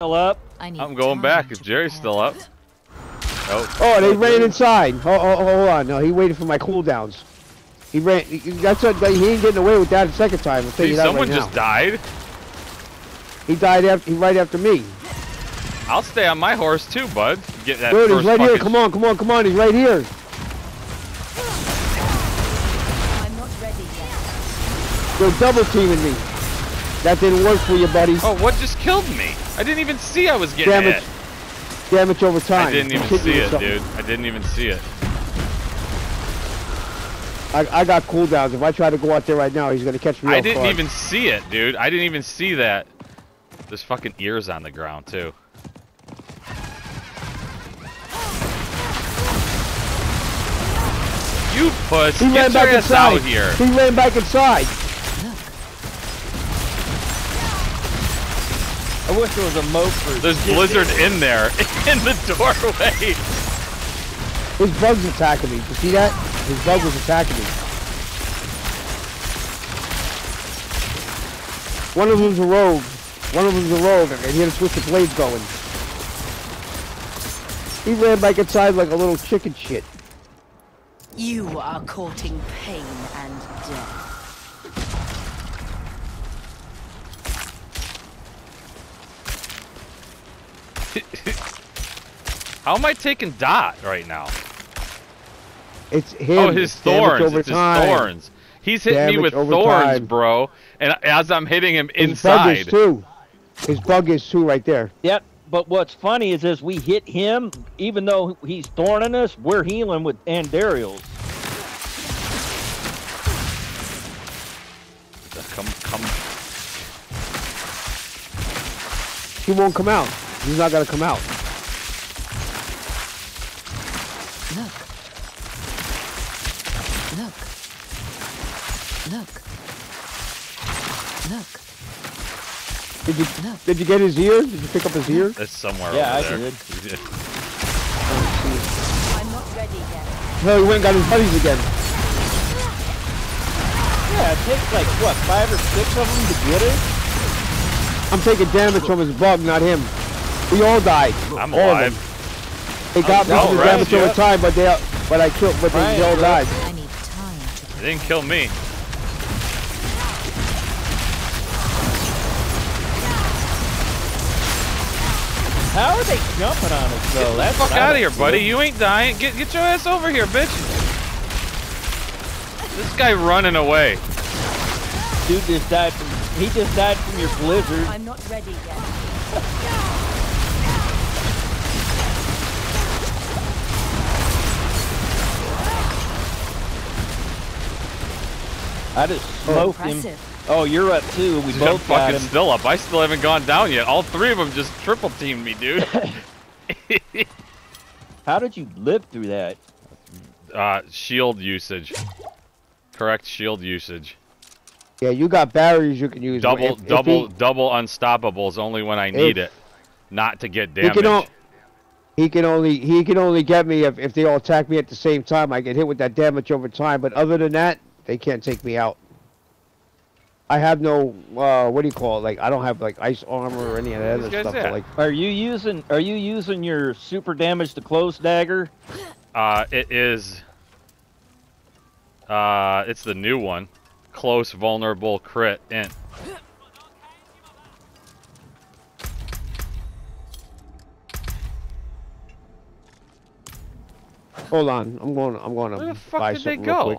Still up? I need I'm going back if Jerry's prepare. still up. Oh, Oh, they ran inside. Oh, oh, hold on. No, he waited for my cooldowns. He ran. he- That's what. He ain't getting away with that a second time. I'll tell see, you that someone right just now. died. He died after. He right after me. I'll stay on my horse too, bud. Get that Dude, first he's right here. Come on, come on, come on. He's right here. I'm not ready yet. They're double teaming me. That didn't work for you, buddy. Oh, what just killed me? I didn't even see I was getting Damage. hit. Damage over time. I didn't even see it, something. dude. I didn't even see it. I, I got cooldowns. If I try to go out there right now, he's gonna catch me. I didn't even see it, dude. I didn't even see that. There's fucking ears on the ground too. You puss! He ran Get back ass inside. out here! He ran back inside. I wish there was a moat for There's Blizzard in there, in the doorway. His bug's attacking me. You see that? His bug was attacking me. One of them's a rogue. One of them's a rogue, and he had to switch the blades going. He ran back inside like a little chicken shit. You are courting pain and death. How am I taking Dot right now? It's oh, him. Oh, his thorns. Over It's his time. thorns. He's hitting me with thorns, time. bro. And as I'm hitting him His bug is inside. too. His bug is too right there. Yep. But what's funny is as we hit him, even though he's thorning us, we're healing with Andariels. Come, come. He won't come out. He's not gonna come out. Look. Look. Look. Look. Did you Look. did you get his ear? Did you pick up his ear? It's somewhere Yeah, I over there. did. I'm not ready yet. No, he went and got his buddies again. Yeah, it takes like, what, five or six of them to get it? I'm taking damage from his bug, not him. We all died. I'm all alive. Of them. They got me Oh, for the damage over yep. time, but they but I killed but they Right, all right. died. I need time to It didn't kill me. How are they jumping on us, though? Get That's Fuck out of here, buddy. You ain't dying. Get get your ass over here, bitch. This guy running away. Dude just died from, he just died from your blizzard. I'm not ready yet. I just smoked him. Oh, you're up too. We I'm both got fucking him. still up. I still haven't gone down yet. All three of them just triple teamed me, dude. How did you live through that? uh, shield usage. Correct shield usage. Yeah, you got barriers you can use. Double, If- if double, he- double unstoppables only when I need If- it, not to get He damage. can, o- he can only he can only get me if, if they all attack me at the same time. I get hit with that damage over time, but other than that, they can't take me out. I have no uh, what do you call it? Like I don't have like ice armor or any of that These other stuff. at? So, like Are you using Are you using your super damage to close dagger? Uh, it is. Uh, it's the new one. Close, vulnerable, crit, int. hold on, I'm going I'm going to Where the to fuck buy did they something real go? quick.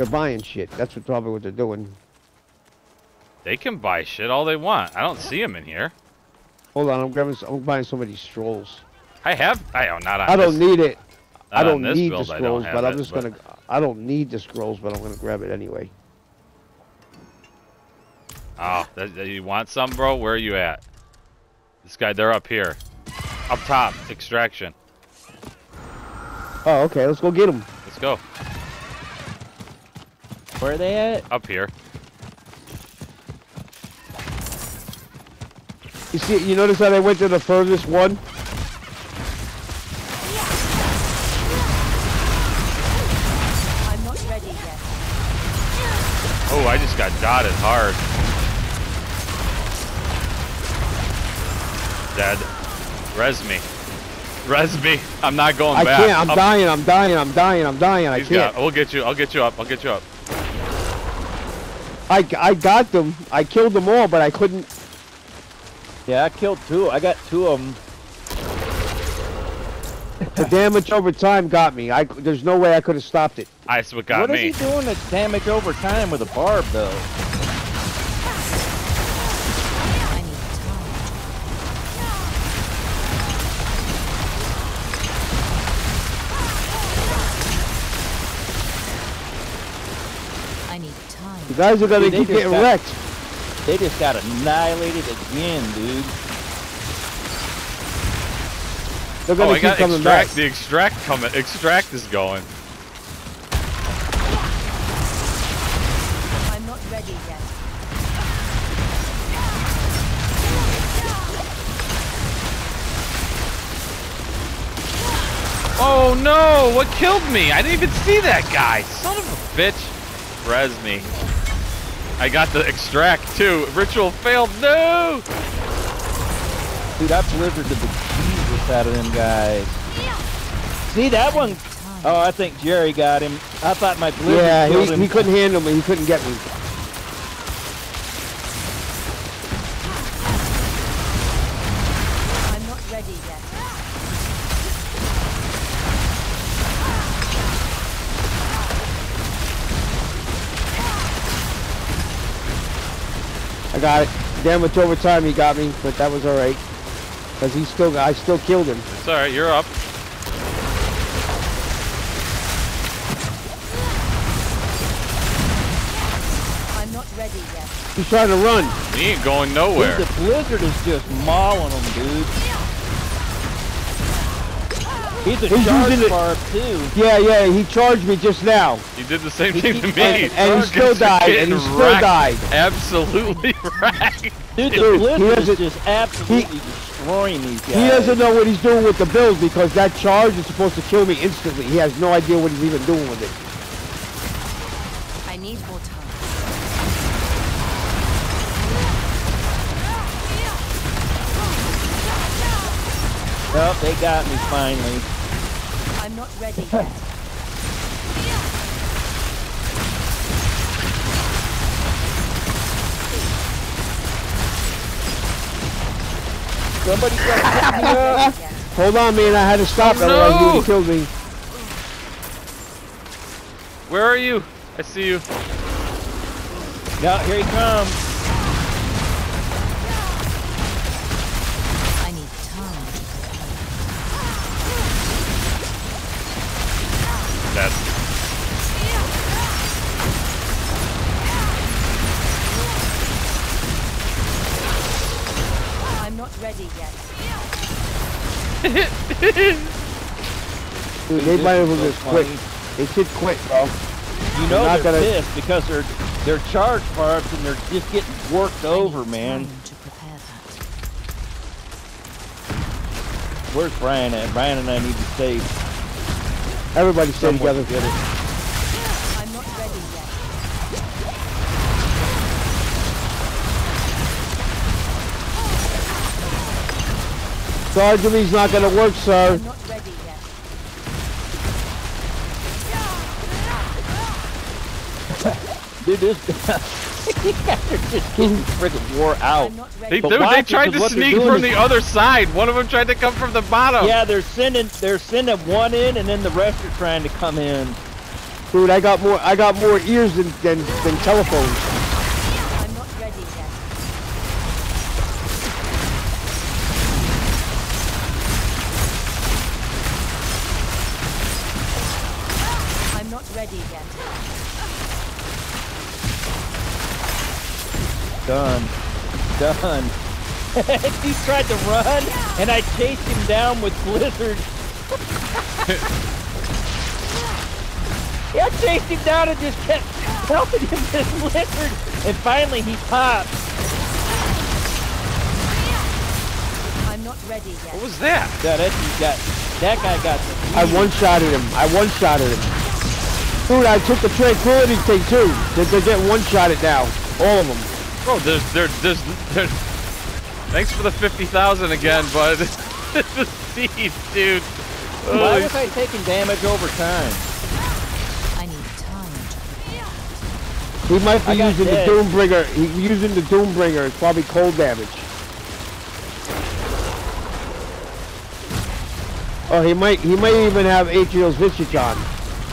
They're buying shit. That's what probably what they're doing. They can buy shit all they want. I don't see them in here. Hold on, I'm grabbing. I'm buying so many scrolls. I have. I don't. On I don't this, need it. I don't need the build, don't scrolls, but I'm it, just gonna. I don't need the scrolls, but I'm gonna grab it anyway. Oh, that, that- you want some, bro? Where are you at? This guy, they're up here. Up top, extraction. Oh, okay. Let's go get them. Let's go. Where are they at? Up here. You see, you notice how they went to the furthest one? I'm not ready yet. Oh, I just got dotted hard. dead. Res me. Res me. I'm not going I back. can't. I'm Up- dying. I'm dying. I'm dying. I'm dying. I can't. got. We'll get you. I'll get you up. I'll get you up. I, I got them. I killed them all, but I couldn't. Yeah, I killed two. I got two of them. The damage over time got me. I there's no way I could have stopped it. Ice what got me. What is he doing The damage over time with a barb, though? You guys are gonna Dude, keep getting got- wrecked. They just got annihilated again, dude. They're Oh, gonna I keep got coming back. The extract coming. Extract is going. I'm not ready yet. Oh no! What killed me? I didn't even see that guy. Son of a bitch. Res me. I got the extract too. Ritual failed. No! Dude, I blizzarded the Jesus out of them guys. See that one? Time. Oh, I think Jerry got him. I thought my blizzard Yeah, killed he, him. he couldn't handle me. He couldn't get me. I got it. Damage over time he got me, but that was alright. Cause he still, I still killed him. It's alright, you're up. I'm not ready yet. He's trying to run. He ain't going Dude, nowhere. the blizzard is just mauling him, dude. He's a He's charge using it- barb too. Yeah, yeah, he charged me just now. He did the same He thing to me. fucking And he still died, and he still wrecked. died. Absolutely wrecked. Dude, the Dude, he is just absolutely destroying these guys. He doesn't know what he's doing with the build because that charge is supposed to kill me instantly. He has no idea what he's even doing with it. Oh, they got me finally. I'm not ready yet. Somebody got me up. Hold on, man. I had to stop. Oh, otherwise he no! would have killed me. Where are you? I see you. Now here he comes. Dude, they might as well So just quit. They should quit, bro. You know not they're gonna- pissed because they're they're charge barbs and they're just getting worked over, man. Time to prepare that. Where's Brian at? Brian and I need to stay Everybody stay somewhat together. together. I'm not ready yet. Sergeant's not gonna work, sir. Dude, this these guys are just getting freaking wore out. I'm they, ready. But they, they watch it, tried 'cause to sneak from the other side. One of them tried to come from the bottom. Yeah, they're sending they're sending one in and then the rest are trying to come in. Dude, I got more. I got more ears than than, than telephones. Done. Done. he tried to run and I chased him down with blizzard. yeah, I chased him down and just kept helping him with blizzard. And finally he popped. I'm not ready yet. What was that? Yeah, that dude got that guy got the I one-shotted him. I one-shotted him. Dude, I took the tranquility thing too. They're, they're getting one-shotted now. All of them. Bro, there's, there, there's, there's, Thanks for the 50,000 again, bud. the seeds, dude. Why Holy was I taking damage over time? I need time to He might be I using dead. the Doombringer. He's using the Doombringer. It's probably cold damage. Oh, he might. He might even have Andariel's Visage on.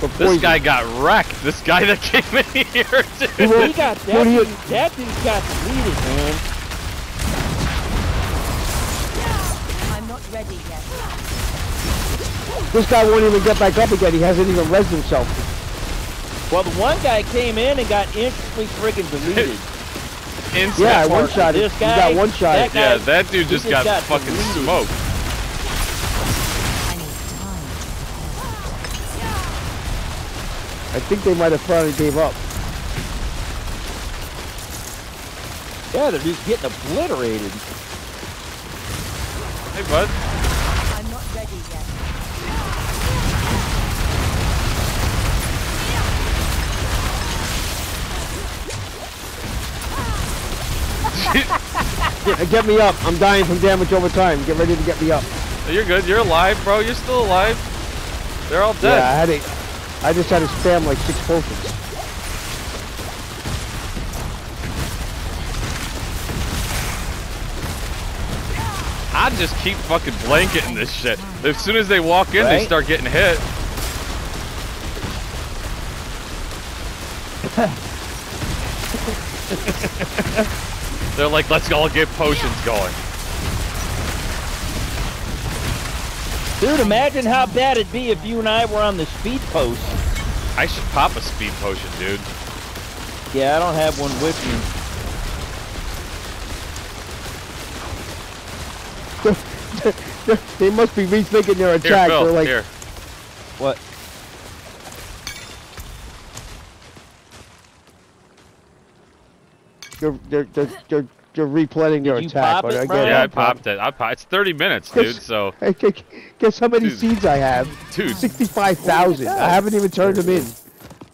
For This poison. guy got wrecked. This guy that came in here, He dude. He got that. do Dude, that dude got deleted, man. I'm not ready yet. This guy won't even get back up again. He hasn't even resed himself. Well, the one guy came in and got instantly freaking deleted. Instant. Yeah, I part. one shot. He This got one shot. that guy- Yeah, that dude just just got, got fucking deleted. smoked. I think they might have finally gave up. Yeah, they're just getting obliterated. Hey, bud. I'm not ready yet. Get, get me up. I'm dying from damage over time. Get ready to get me up. You're good. You're alive, bro. You're still alive. They're all dead. Yeah, I dead. had it. I just had to spam like six potions. I just keep fucking blanketing this shit. As soon as they walk in, they start getting hit. They're like, let's all get potions going. Dude, imagine how bad it'd be if you and I were on the speed post. I should pop a speed potion, dude. Yeah, I don't have one with me. they must be rethinking their Here, attack. Phil. They're like, here. What? they're, they're, they're, they're, they're replanning their you attack. pop but it, again, Brian? Yeah, I I'm pop- popped it. I pop- It's 30 minutes, dude. So, guess how many Dude. seeds I have? dude, Sixty-five thousand. I haven't even turned them in.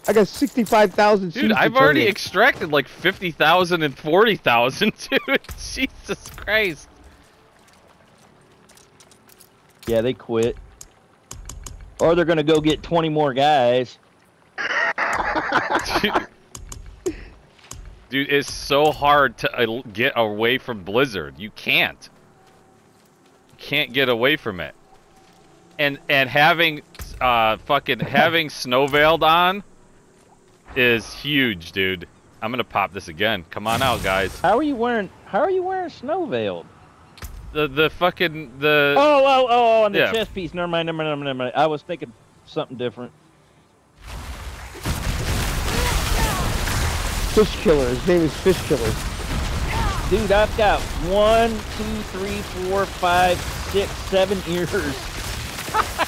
I got sixty-five thousand seeds. dude, I've already in. extracted like 50,000 and 40,000, dude. Jesus Christ. Yeah, they quit. Or they're gonna go get 20 more guys. Dude, it's so hard to uh, get away from Blizzard. You can't. You can't get away from it. And and having uh fucking having snow veiled on is huge, dude. I'm gonna pop this again. Come on out, guys. How are you wearing? How are you wearing snow veiled? The the fucking the Oh, oh, oh, on the Yeah. chest piece. Never mind, never mind, never mind, never mind. I was thinking something different. Fish killer. His name is Fish Killer. Dude, I've got one, two, three, four, five, six, seven ears.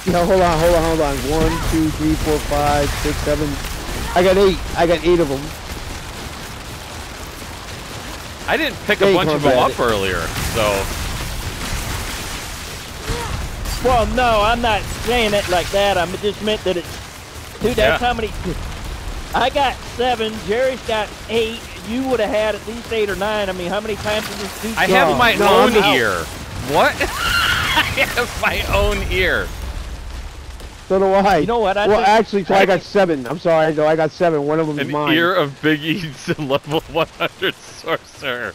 Yeah, hold on, hold on, hold on. One, two, three, four, five, six, seven. I got eight. I got eight of them. I didn't pick There a bunch of them Brad. up earlier, so Well, no, I'm not saying it like that. I just meant that it's. Dude, that's Yeah. how many. I got seven. Jerry's got eight. You would have had at least eight or nine. I mean, how many times did this dude? I No, have my no, own I'm out. ear. What? I have my own ear. So do I. You know what? I well, think- actually, so I got seven. I'm sorry, no, I got seven. One of them is An mine. ear of Big E's level 100 sorcerer.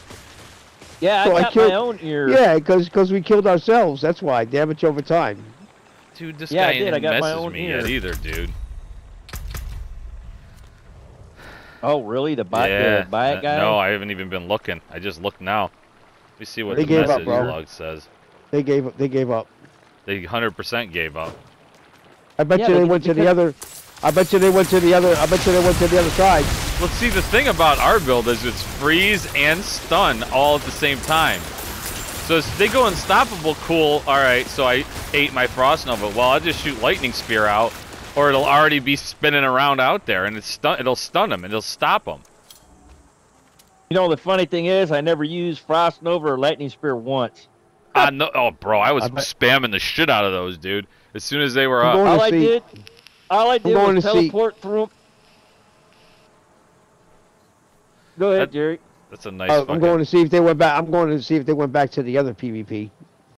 Yeah, I So I got killed- my own ear. Yeah, because we killed ourselves. That's why. Damage over time. Dude, this Yeah, I guy did. ain't I got my own me ear. yet either, dude. Oh, really? The buy, yeah. the buy uh, it guy? No, I haven't even been looking. I just looked now. Let me see what They the gave up, message bro. log says. They gave up. They gave up. They 100% gave up. I bet Yeah, you they but went to the other. I bet you they went to the other. I bet you they went to the other side. Let's see, the thing about our build is it's freeze and stun all at the same time. So if they go unstoppable, cool. All right, so I ate my Frost Nova. Well, I'll just shoot Lightning Spear out, or it'll already be spinning around out there, and it's stun. It'll stun them, and it'll stop them. You know, the funny thing is, I never used Frost Nova or Lightning Spear once. Ah, no, oh, bro, I was I spamming the shit out of those, dude. As soon as they were I'm up. All I did, all I did going was to see. teleport through 'em. Go ahead, That- Jerry. That's a nice. Uh, I'm going to see if they went back. I'm going to see if they went back to the other PvP.